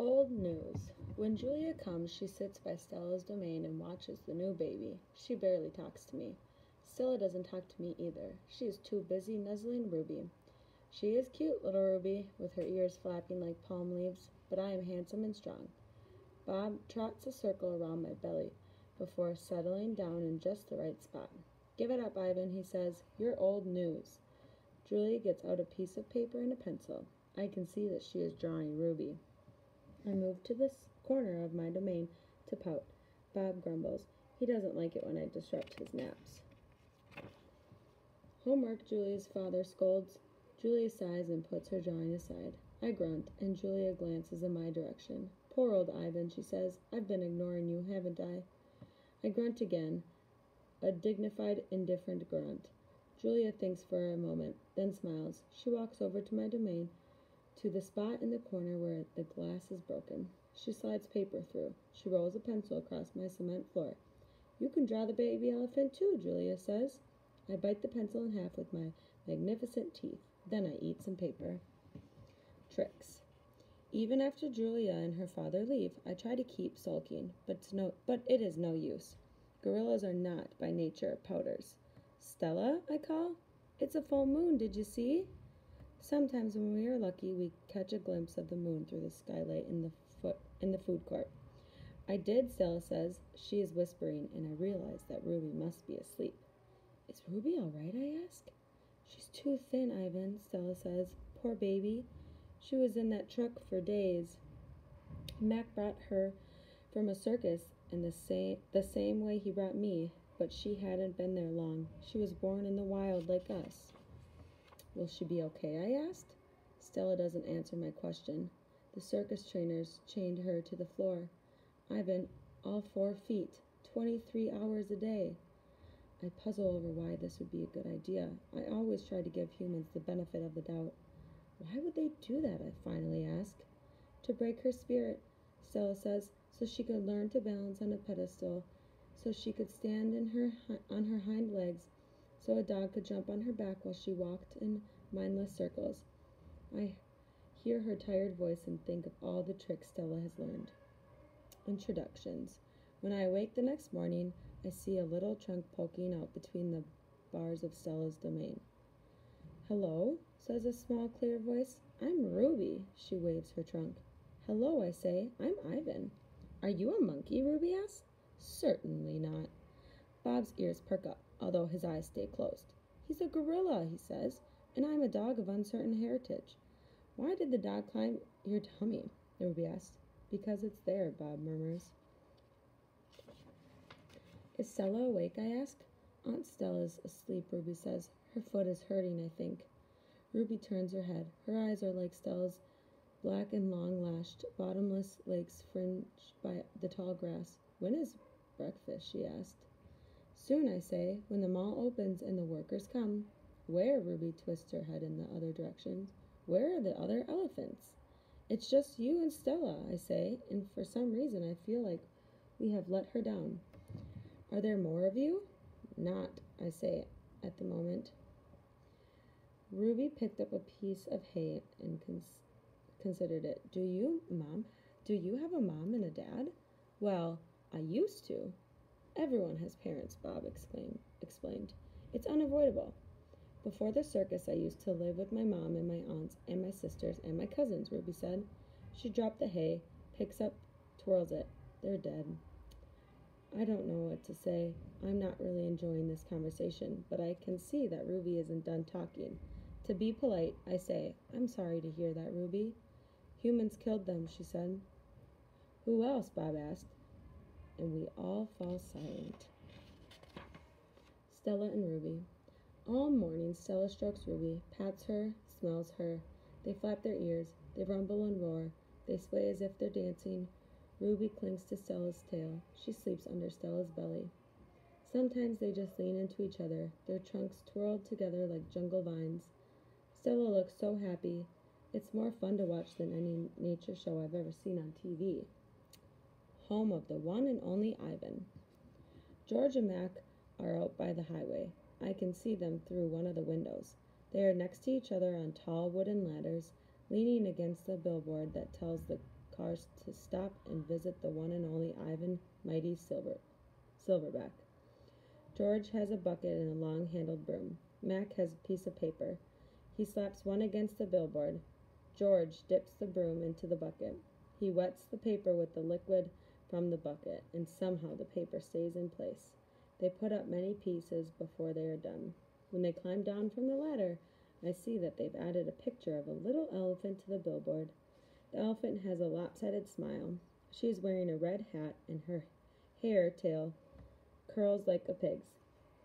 Old news. When Julia comes, she sits by Stella's domain and watches the new baby. She barely talks to me. Stella doesn't talk to me either. She is too busy nuzzling Ruby. She is cute, little Ruby, with her ears flapping like palm leaves, but I am handsome and strong. Bob trots a circle around my belly before settling down in just the right spot. Give it up, Ivan, he says. You're old news. Julia gets out a piece of paper and a pencil. I can see that she is drawing Ruby. I move to this corner of my domain to pout. Bob grumbles. He doesn't like it when I disrupt his naps. Homework, Julia's father scolds. Julia sighs and puts her drawing aside. I grunt, and Julia glances in my direction. Poor old Ivan, she says. I've been ignoring you, haven't I? I grunt again, a dignified, indifferent grunt. Julia thinks for a moment, then smiles. She walks over to my domain, to the spot in the corner where the glass is broken. She slides paper through. She rolls a pencil across my cement floor. You can draw the baby elephant too, Julia says. I bite the pencil in half with my magnificent teeth. Then I eat some paper. Tricks. Even after Julia and her father leave, I try to keep sulking, but, no, but it is no use. Gorillas are not, by nature, pouters. Stella, I call. It's a full moon, did you see? Sometimes when we are lucky, we catch a glimpse of the moon through the skylight in the, foot, in the food court. I did, Stella says. She is whispering, and I realize that Ruby must be asleep. Is Ruby all right, I ask. She's too thin, Ivan, Stella says. Poor baby. She was in that truck for days. Mac brought her from a circus in the same the same way he brought me, but she hadn't been there long. She was born in the wild like us. Will she be okay? I asked. Stella doesn't answer my question. The circus trainers chained her to the floor. Ivan, all four feet, 23 hours a day. I puzzle over why this would be a good idea. I always try to give humans the benefit of the doubt. Why would they do that? I finally ask. To break her spirit, Stella says, so she could learn to balance on a pedestal, so she could stand in her on her hind legs, so a dog could jump on her back while she walked in mindless circles. I hear her tired voice and think of all the tricks Stella has learned. Introductions. When I awake the next morning, I see a little trunk poking out between the bars of Stella's domain. Hello, says a small, clear voice. I'm Ruby. She waves her trunk. Hello, I say. I'm Ivan. Are you a monkey? Ruby asks. Certainly not. Bob's ears perk up, although his eyes stay closed. He's a gorilla, he says, and I'm a dog of uncertain heritage. Why did the dog climb your tummy? Ruby asks. Because it's there, Bob murmurs. Is Stella awake? I ask. Aunt Stella's asleep, Ruby says. Her foot is hurting, I think. Ruby turns her head. Her eyes are like Stella's black and long lashed, bottomless lakes fringed by the tall grass. When is breakfast? she asked. Soon, I say, when the mall opens and the workers come. Where? Ruby twists her head in the other direction. Where are the other elephants? It's just you and Stella, I say, and for some reason I feel like we have let her down. Are there more of you? Not, I say, at the moment. Ruby picked up a piece of hay and cons- considered it. Do you, Mom? Do you have a mom and a dad? Well, I used to. Everyone has parents, Bob exclaimed, explained. It's unavoidable. Before the circus, I used to live with my mom and my aunts and my sisters and my cousins, Ruby said. She dropped the hay, picks up, twirls it. They're dead. I don't know what to say. I'm not really enjoying this conversation, but I can see that Ruby isn't done talking. To be polite, I say, I'm sorry to hear that, Ruby. Humans killed them, she said. Who else? Bob asked. And we all fall silent. Stella and Ruby. All morning, Stella strokes Ruby, pats her, smells her. They flap their ears, they rumble and roar, they sway as if they're dancing. Ruby clings to Stella's tail. She sleeps under Stella's belly. Sometimes they just lean into each other, their trunks twirled together like jungle vines. Stella looks so happy. It's more fun to watch than any nature show I've ever seen on TV. Home of the one and only Ivan. George and Mac are out by the highway. I can see them through one of the windows. They are next to each other on tall wooden ladders, leaning against the billboard that tells the cars to stop and visit the one and only Ivan Mighty Silver Silverback. George has a bucket and a long handled broom. Mac has a piece of paper. He slaps one against the billboard. George dips the broom into the bucket. He wets the paper with the liquid from the bucket, and somehow the paper stays in place. They put up many pieces before they are done. When they climb down from the ladder, I see that they've added a picture of a little elephant to the billboard. The elephant has a lopsided smile. She is wearing a red hat, and her hair tail curls like a pig's.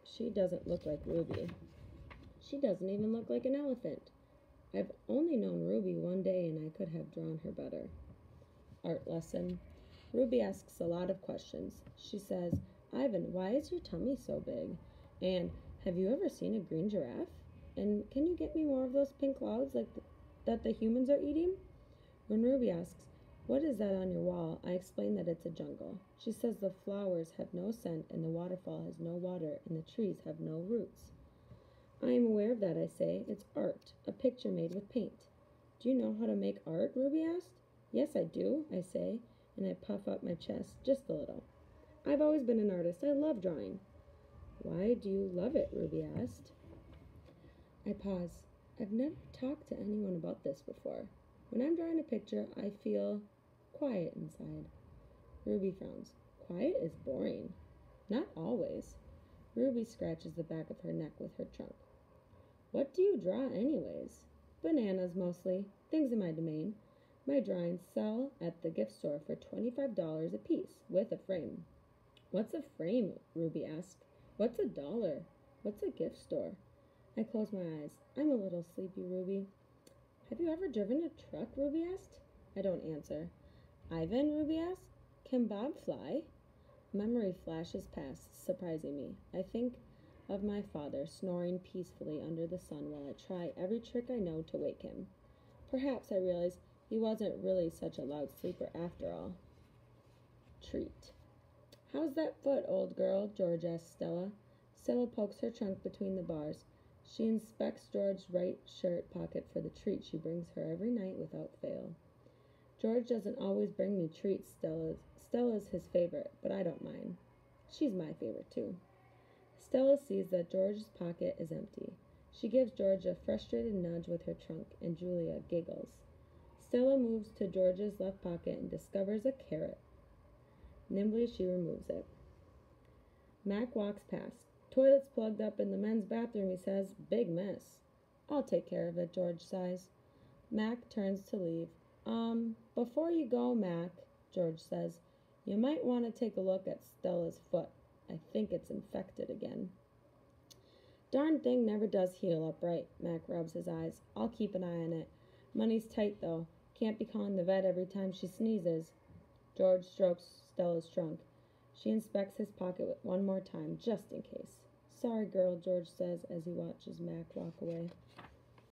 She doesn't look like Ruby. She doesn't even look like an elephant. I've only known Ruby one day and I could have drawn her better. Art lesson. Ruby asks a lot of questions. She says, Ivan, why is your tummy so big? And have you ever seen a green giraffe? And can you get me more of those pink clouds like th- that the humans are eating? When Ruby asks, What is that on your wall? I explain that it's a jungle. She says the flowers have no scent and the waterfall has no water and the trees have no roots. I am aware of that, I say. It's art, a picture made with paint. Do you know how to make art? Ruby asked. Yes, I do, I say, and I puff up my chest just a little. I've always been an artist. I love drawing. Why do you love it? Ruby asked. I pause. I've never talked to anyone about this before. When I'm drawing a picture, I feel quiet inside. Ruby frowns. Quiet is boring. Not always. Ruby scratches the back of her neck with her trunk. What do you draw, anyways? Bananas mostly, things in my domain. My drawings sell at the gift store for $25 a piece with a frame. What's a frame? Ruby asked. What's a dollar? What's a gift store? I close my eyes. I'm a little sleepy, Ruby. Have you ever driven a truck? Ruby asked. I don't answer. Ivan, Ruby asked. Can Bob fly? Memory flashes past, surprising me. I think of my father snoring peacefully under the sun while I try every trick I know to wake him. Perhaps I realize he wasn't really such a loud sleeper after all. Treat. How's that foot, old girl? George asks Stella. Stella pokes her trunk between the bars. She inspects George's right shirt pocket for the treat she brings her every night without fail. George doesn't always bring me treats, Stella's. Stella's his favorite, but I don't mind. She's my favorite, too. Stella sees that George's pocket is empty. She gives George a frustrated nudge with her trunk, and Julia giggles. Stella moves to George's left pocket and discovers a carrot. Nimbly, she removes it. Mac walks past. Toilet's plugged up in the men's bathroom, he says. Big mess. I'll take care of it, George sighs. Mac turns to leave. Um, before you go, Mac, George says, you might want to take a look at Stella's foot. I think it's infected again. Darn thing never does heal up right, Mac rubs his eyes. I'll keep an eye on it. Money's tight, though. Can't be calling the vet every time she sneezes. George strokes Stella's trunk. She inspects his pocket one more time, just in case. Sorry, girl, George says as he watches Mac walk away.